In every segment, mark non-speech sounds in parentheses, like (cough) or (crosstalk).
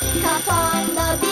Hop on the beat.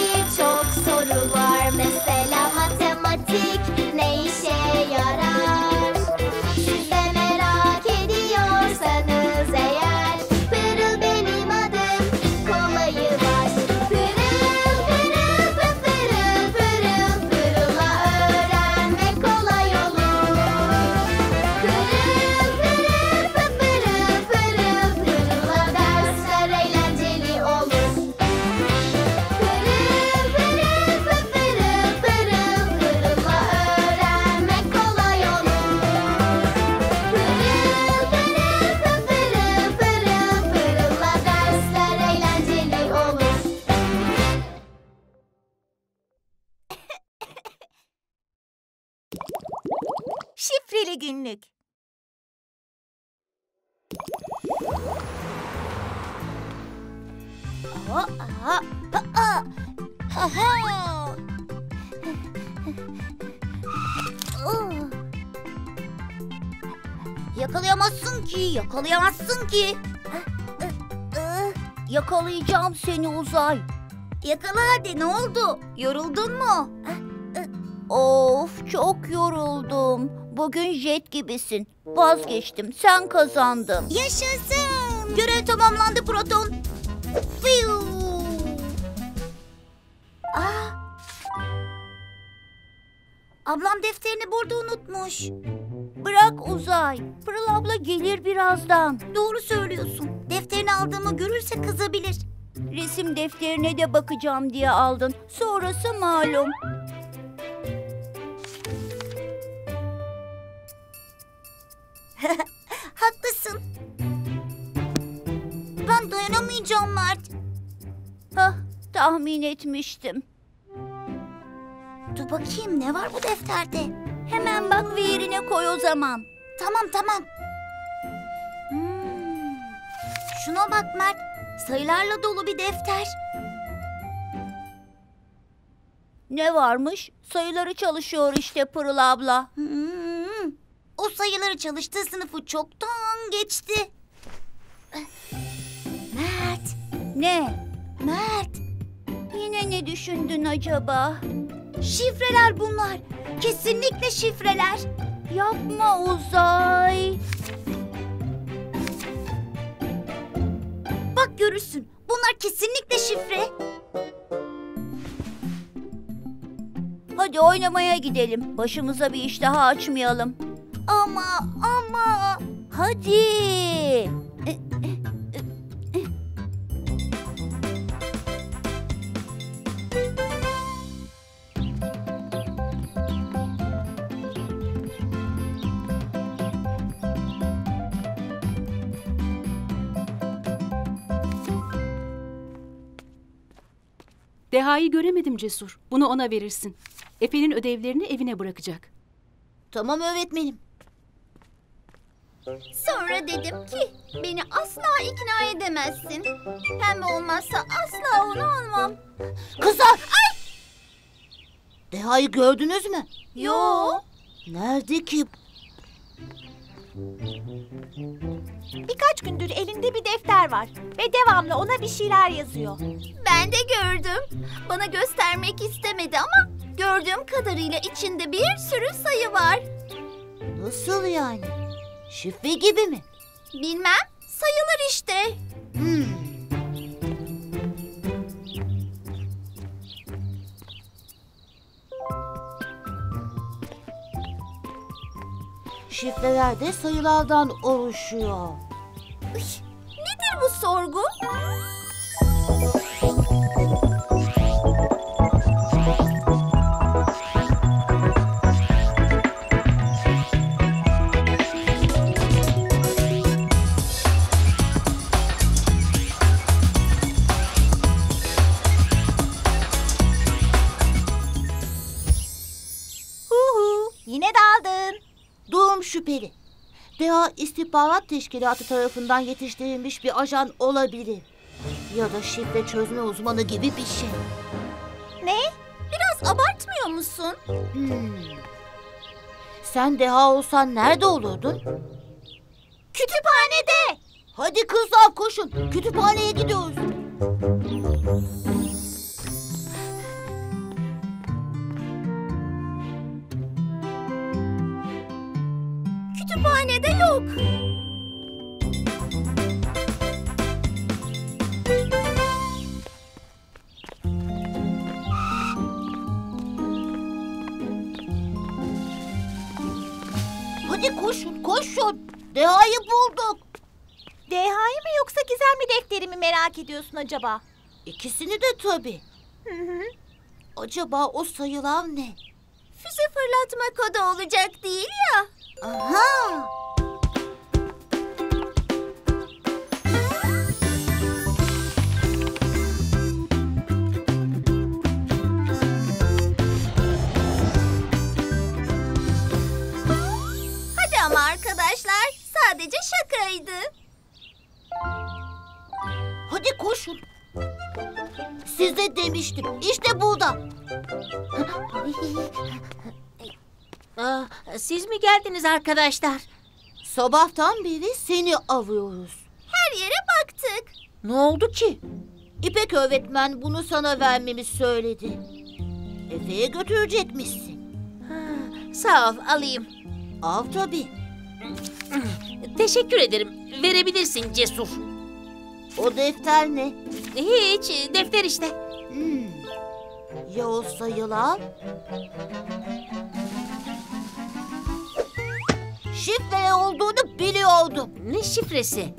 Şifreli günlük. Aa, aa, aa, ha, ha. Aa. Yakalayamazsın ki, yakalayamazsın ki. (laughs) Yakalayacağım seni uzay. Yakala hadi ne oldu? Yoruldun mu? (laughs) Of çok yoruldum. Bugün jet gibisin. Vazgeçtim. Sen kazandın. Yaşasın. Görev tamamlandı Proton. Fiu. Aa. Ablam defterini burada unutmuş. Bırak Uzay. Pırıl abla gelir birazdan. Doğru söylüyorsun. Defterini aldığımı görürse kızabilir. Resim defterine de bakacağım diye aldın. Sonrası malum. (laughs) Haklısın. Ben dayanamayacağım Mert. Hah, tahmin etmiştim. Dur bakayım ne var bu defterde? Hemen bak ve yerine koy o zaman. Tamam tamam. Hmm, Şuna bak Mert. Sayılarla dolu bir defter. Ne varmış? Sayıları çalışıyor işte Pırıl abla. Hmm, o sayıları çalıştığı sınıfı çoktan geçti. Mert. Ne? Mert. Yine ne düşündün acaba? Şifreler bunlar. Kesinlikle şifreler. Yapma Uzay. Bak görürsün. Bunlar kesinlikle şifre. Hadi oynamaya gidelim. Başımıza bir iş daha açmayalım. Ama ama hadi. Deha'yı göremedim Cesur. Bunu ona verirsin. Efe'nin ödevlerini evine bırakacak. Tamam öğretmenim. Sonra dedim ki beni asla ikna edemezsin. Pembe olmazsa asla onu almam. Kızlar! Ay! Deha'yı gördünüz mü? Yo. Nerede ki? Birkaç gündür elinde bir defter var ve devamlı ona bir şeyler yazıyor. Ben de gördüm. Bana göstermek istemedi ama gördüğüm kadarıyla içinde bir sürü sayı var. Nasıl yani? Şifre gibi mi? Bilmem sayılar işte. Hmm. Şifreler de sayılardan oluşuyor. Nedir bu sorgu? Şüpheli. DEA İstihbarat Teşkilatı tarafından yetiştirilmiş bir ajan olabilir. Ya da şifre çözme uzmanı gibi bir şey. Ne? Biraz abartmıyor musun? Hmm. Sen deha olsan nerede olurdun? Kütüphanede. Hadi kızlar koşun. Kütüphaneye gidiyoruz. Kütüphanede yok. Hadi koşun koşun. Deha'yı bulduk. Deha'yı mı yoksa gizemli defteri mi merak ediyorsun acaba? İkisini de tabii. Hı hı. Acaba o sayılan ne? Füze fırlatma kodu olacak değil ya. Aha! Siz mi geldiniz arkadaşlar? Sabahtan beri seni arıyoruz. Her yere baktık. Ne oldu ki? İpek öğretmen bunu sana vermemi söyledi. Efe'ye götürecekmişsin. Sağ ol, alayım. Al tabii. Teşekkür ederim. Verebilirsin Cesur. O defter ne? Hiç, defter işte. Hmm. Ya o sayılar? Şifre olduğunu biliyordum. Ne şifresi?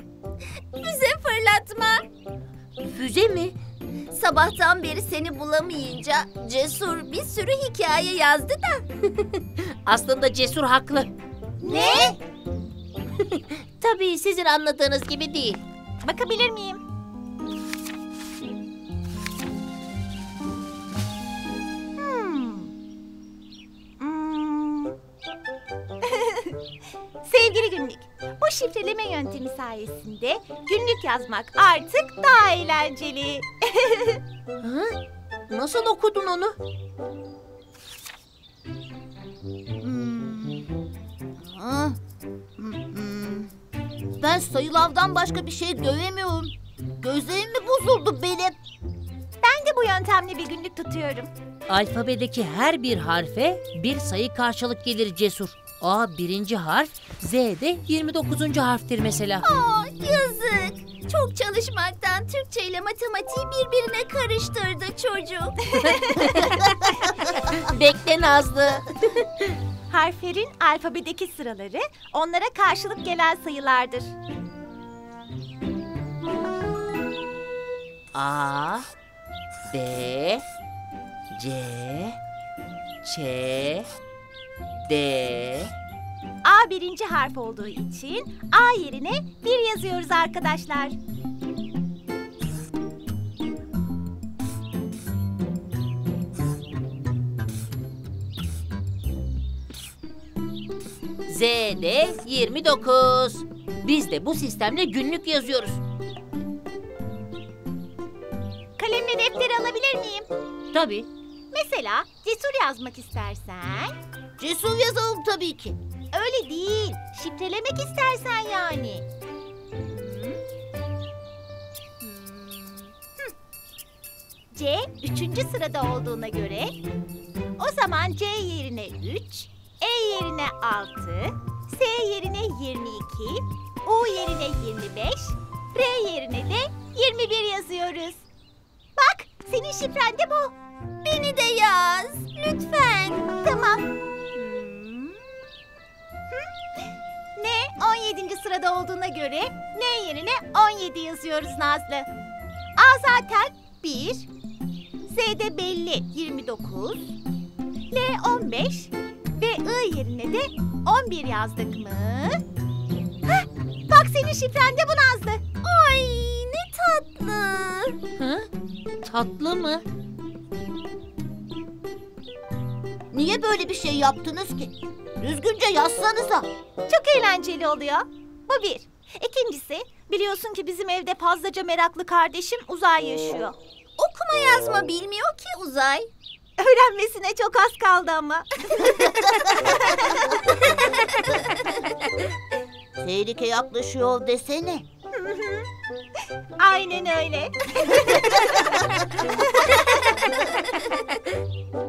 Füze fırlatma. Füze mi? Sabahtan beri seni bulamayınca Cesur bir sürü hikaye yazdı da. (laughs) Aslında Cesur haklı. Ne? (laughs) Tabii sizin anladığınız gibi değil. Bakabilir miyim? Şifreleme yöntemi sayesinde günlük yazmak artık daha eğlenceli. (laughs) Nasıl okudun onu? Hmm. Ah. Hmm. Ben sayılavdan başka bir şey göremiyorum. Gözlerim mi bozuldu benim? Ben de bu yöntemle bir günlük tutuyorum. Alfabedeki her bir harfe bir sayı karşılık gelir Cesur. A birinci harf, Z de 29. harftir mesela. Aa, yazık. Çok çalışmaktan Türkçe ile matematiği birbirine karıştırdı çocuk. (laughs) Bekle Nazlı. (laughs) Harflerin alfabedeki sıraları onlara karşılık gelen sayılardır. A, B, C, Ç, D, A birinci harf olduğu için A yerine bir yazıyoruz arkadaşlar. Z de 29. Biz de bu sistemle günlük yazıyoruz. Kalemle defteri alabilir miyim? Tabii. Mesela cesur yazmak istersen... Cesur yazalım tabii ki. Öyle değil. Şifrelemek istersen yani. C üçüncü sırada olduğuna göre o zaman C yerine 3, E yerine 6, S yerine 22, U yerine 25, R yerine de 21 yazıyoruz. Bak senin şifren de bu. Beni de yaz. Lütfen. Tamam. 17. sırada olduğuna göre ne yerine 17 yazıyoruz Nazlı. A zaten 1, Z'de belli 29, L 15 ve I yerine de 11 yazdık mı? Hah, bak senin şifren de bu Nazlı. Ay ne tatlı. Hı? Tatlı mı? Niye böyle bir şey yaptınız ki? Düzgünce yazsanıza. Çok eğlenceli oluyor. Bu bir. İkincisi biliyorsun ki bizim evde fazlaca meraklı kardeşim Uzay yaşıyor. Okuma yazma bilmiyor ki Uzay. Öğrenmesine çok az kaldı ama. (laughs) Tehlike yaklaşıyor desene. Aynen öyle. (laughs)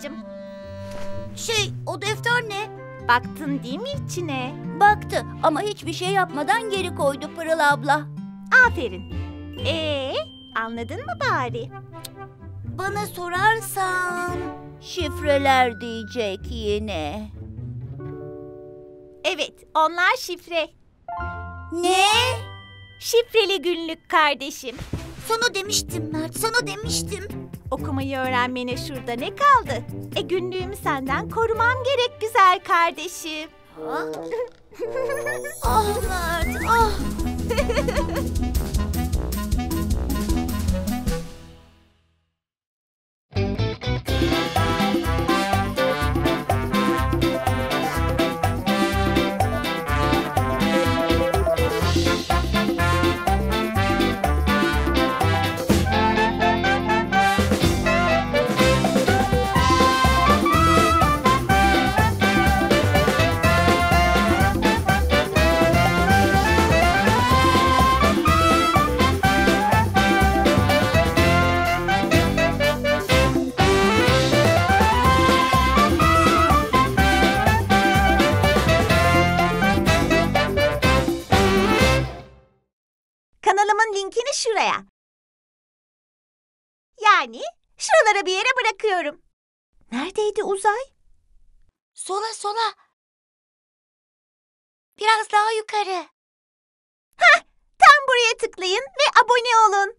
Ablacığım. şey o defter ne? Baktın değil mi içine? Baktı ama hiçbir şey yapmadan geri koydu Pırıl abla. Aferin. Ee, anladın mı bari? Bana sorarsan şifreler diyecek yine. Evet, onlar şifre. Ne? Şifreli günlük kardeşim. Sana demiştim Mert, sana demiştim. Okumayı öğrenmene şurada ne kaldı? E günlüğümü senden korumam gerek güzel kardeşim. Ah, Mert, ah. Kanalımın linkini şuraya. Yani şuralara bir yere bırakıyorum. Neredeydi Uzay? Sola sola. Biraz daha yukarı. Tam buraya tıklayın ve abone olun.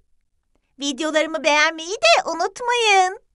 Videolarımı beğenmeyi de unutmayın.